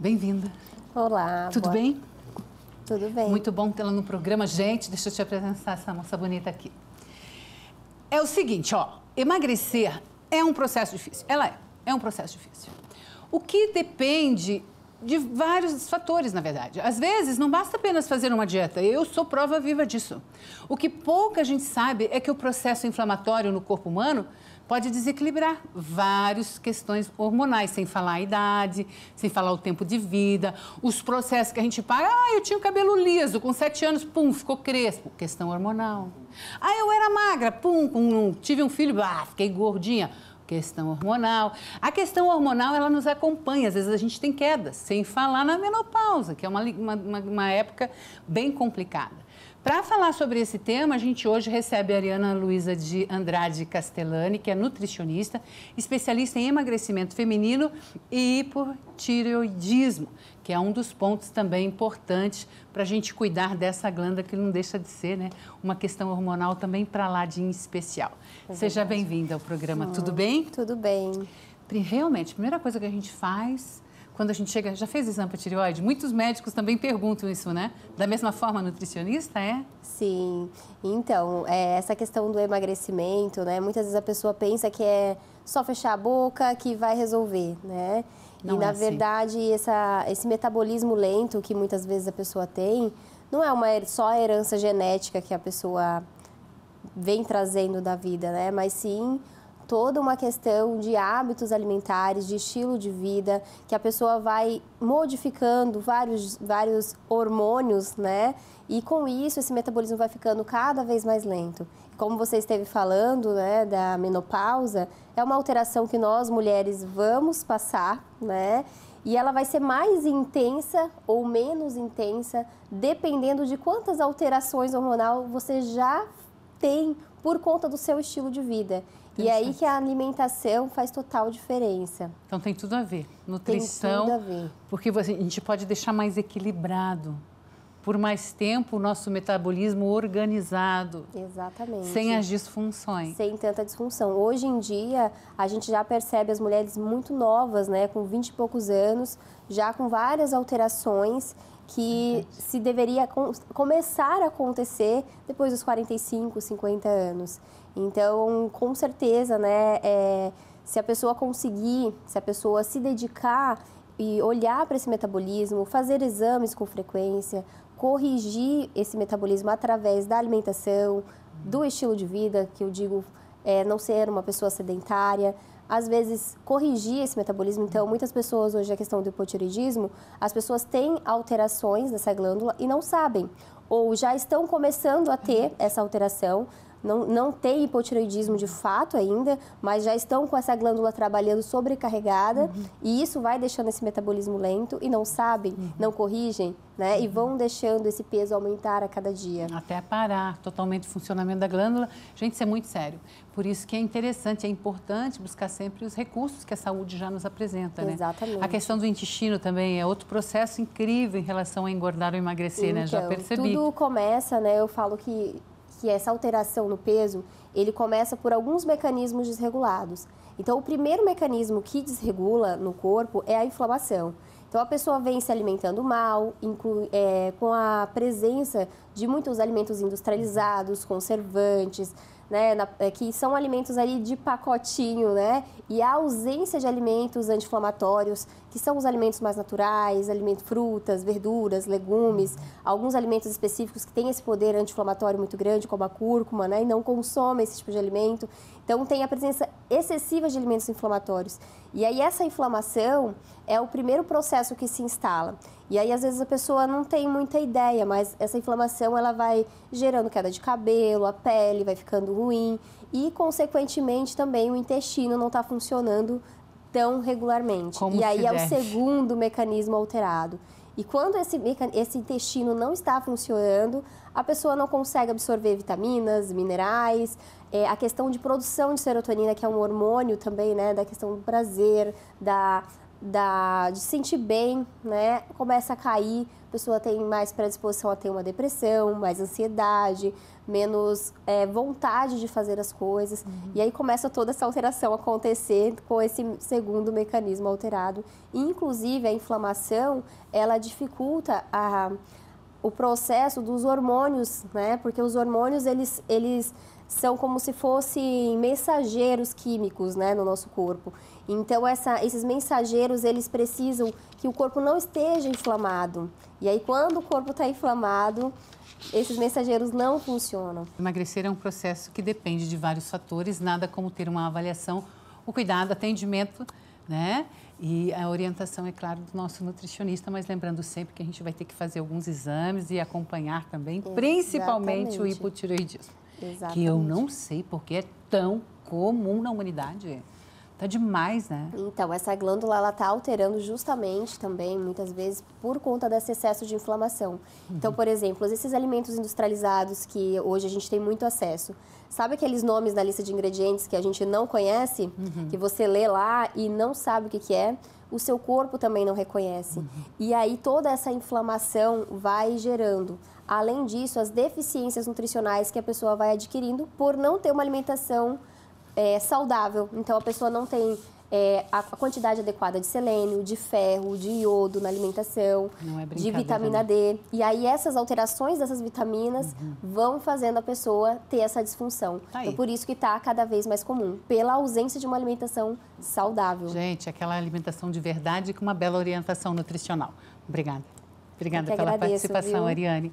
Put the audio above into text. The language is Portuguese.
Bem-vinda. Olá. Tudo boa... bem? Tudo bem. Muito bom tê-la no programa. Gente, deixa eu te apresentar essa moça bonita aqui. É o seguinte, ó, emagrecer é um processo difícil. Ela é, é um processo difícil. O que depende de vários fatores, na verdade. Às vezes, não basta apenas fazer uma dieta. Eu sou prova viva disso. O que pouca gente sabe é que o processo inflamatório no corpo humano pode desequilibrar várias questões hormonais, sem falar a idade, sem falar o tempo de vida, os processos que a gente paga. Ah, eu tinha o cabelo liso, com sete anos, pum, ficou crespo. Questão hormonal. Ah, eu era magra, pum, pum tive um filho, ah, fiquei gordinha questão hormonal. A questão hormonal, ela nos acompanha, às vezes a gente tem quedas, sem falar na menopausa, que é uma, uma, uma época bem complicada. Para falar sobre esse tema, a gente hoje recebe a Ariana Luiza de Andrade Castellani, que é nutricionista, especialista em emagrecimento feminino e hipotireoidismo, que é um dos pontos também importantes para a gente cuidar dessa glândula que não deixa de ser né, uma questão hormonal também para lá de especial. É Seja bem-vinda ao programa, tudo bem? Tudo bem. Realmente, a primeira coisa que a gente faz quando a gente chega, já fez exame para tireoide? Muitos médicos também perguntam isso, né? Da mesma forma, nutricionista é? Sim. Então, é, essa questão do emagrecimento, né? Muitas vezes a pessoa pensa que é só fechar a boca que vai resolver, né? Não e, é na assim. verdade, essa, esse metabolismo lento que muitas vezes a pessoa tem, não é uma, só a herança genética que a pessoa vem trazendo da vida, né? Mas sim toda uma questão de hábitos alimentares, de estilo de vida, que a pessoa vai modificando vários, vários hormônios, né? E com isso, esse metabolismo vai ficando cada vez mais lento. Como você esteve falando, né, da menopausa, é uma alteração que nós mulheres vamos passar, né? E ela vai ser mais intensa ou menos intensa, dependendo de quantas alterações hormonal você já tem por conta do seu estilo de vida. E aí que a alimentação faz total diferença. Então tem tudo a ver. Nutrição. Tem tudo a ver. Porque a gente pode deixar mais equilibrado. Por mais tempo, o nosso metabolismo organizado. Exatamente. Sem as disfunções. Sem tanta disfunção. Hoje em dia, a gente já percebe as mulheres muito novas, né, com 20 e poucos anos, já com várias alterações que se deveria com, começar a acontecer depois dos 45, 50 anos. Então, com certeza, né, é, se a pessoa conseguir, se a pessoa se dedicar e olhar para esse metabolismo, fazer exames com frequência, corrigir esse metabolismo através da alimentação, do estilo de vida, que eu digo é, não ser uma pessoa sedentária, às vezes corrigir esse metabolismo. Então, muitas pessoas hoje a questão do hipotireoidismo, as pessoas têm alterações nessa glândula e não sabem ou já estão começando a ter essa alteração, não, não tem hipotireoidismo de fato ainda, mas já estão com essa glândula trabalhando sobrecarregada uhum. e isso vai deixando esse metabolismo lento e não sabem, uhum. não corrigem, né? Uhum. E vão deixando esse peso aumentar a cada dia. Até parar totalmente o funcionamento da glândula. Gente, isso é muito sério. Por isso que é interessante, é importante buscar sempre os recursos que a saúde já nos apresenta, né? Exatamente. A questão do intestino também é outro processo incrível em relação a engordar ou emagrecer, então, né? Já então, percebi. Tudo começa, né? Eu falo que que essa alteração no peso, ele começa por alguns mecanismos desregulados. Então, o primeiro mecanismo que desregula no corpo é a inflamação. Então, a pessoa vem se alimentando mal, inclui, é, com a presença de muitos alimentos industrializados, conservantes, né, na, é, que são alimentos ali de pacotinho, né, e a ausência de alimentos anti-inflamatórios, que são os alimentos mais naturais, alimentos, frutas, verduras, legumes, alguns alimentos específicos que têm esse poder anti-inflamatório muito grande, como a cúrcuma, né, e não consomem esse tipo de alimento. Então, tem a presença excessiva de alimentos inflamatórios. E aí, essa inflamação é o primeiro processo que se instala. E aí, às vezes, a pessoa não tem muita ideia, mas essa inflamação ela vai gerando queda de cabelo, a pele vai ficando ruim e, consequentemente, também o intestino não está funcionando tão regularmente. Como e aí é o segundo mecanismo alterado. E quando esse, esse intestino não está funcionando, a pessoa não consegue absorver vitaminas, minerais, é, a questão de produção de serotonina, que é um hormônio também, né, da questão do prazer, da da, de se sentir bem, né? Começa a cair, a pessoa tem mais predisposição a ter uma depressão, mais ansiedade, menos é, vontade de fazer as coisas. Uhum. E aí começa toda essa alteração acontecer com esse segundo mecanismo alterado. Inclusive, a inflamação, ela dificulta a, o processo dos hormônios, né? Porque os hormônios, eles, eles são como se fossem mensageiros químicos, né, no nosso corpo. Então, essa, esses mensageiros, eles precisam que o corpo não esteja inflamado. E aí, quando o corpo está inflamado, esses mensageiros não funcionam. Emagrecer é um processo que depende de vários fatores, nada como ter uma avaliação, o cuidado, atendimento, né? E a orientação, é claro, do nosso nutricionista, mas lembrando sempre que a gente vai ter que fazer alguns exames e acompanhar também, Exatamente. principalmente o hipotireoidismo. Exatamente. Que eu não sei porque é tão comum na humanidade. Tá demais, né? Então, essa glândula ela tá alterando justamente também, muitas vezes, por conta desse excesso de inflamação. Uhum. Então, por exemplo, esses alimentos industrializados que hoje a gente tem muito acesso. Sabe aqueles nomes na lista de ingredientes que a gente não conhece? Uhum. Que você lê lá e não sabe o que, que é? O seu corpo também não reconhece. Uhum. E aí toda essa inflamação vai gerando. Além disso, as deficiências nutricionais que a pessoa vai adquirindo por não ter uma alimentação é, saudável. Então a pessoa não tem é, a, quantidade adequada de selênio, de ferro, de iodo na alimentação, é de vitamina D. E aí essas alterações dessas vitaminas uhum. vão fazendo a pessoa ter essa disfunção. Tá então por isso que está cada vez mais comum, pela ausência de uma alimentação saudável. Gente, aquela alimentação de verdade com uma bela orientação nutricional. Obrigada. Obrigada pela agradeço, participação, viu? Ariane.